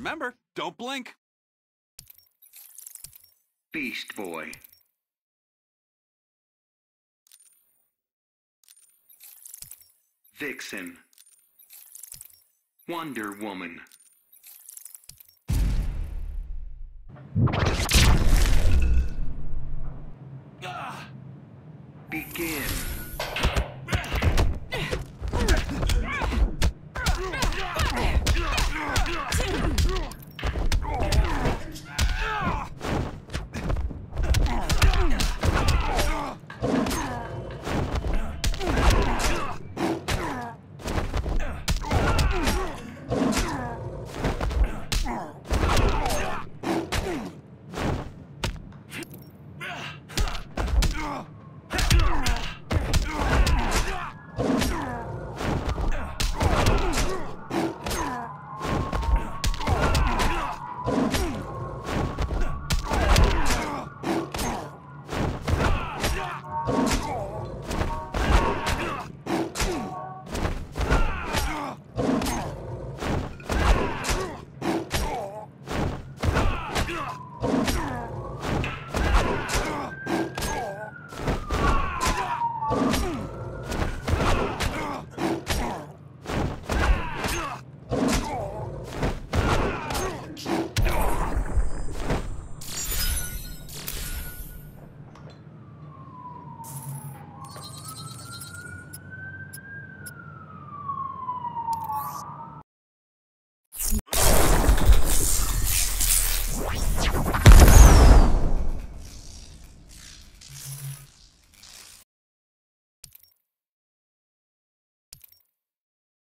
Remember, don't blink. Beast Boy. Vixen. Wonder Woman. Begin. Oh!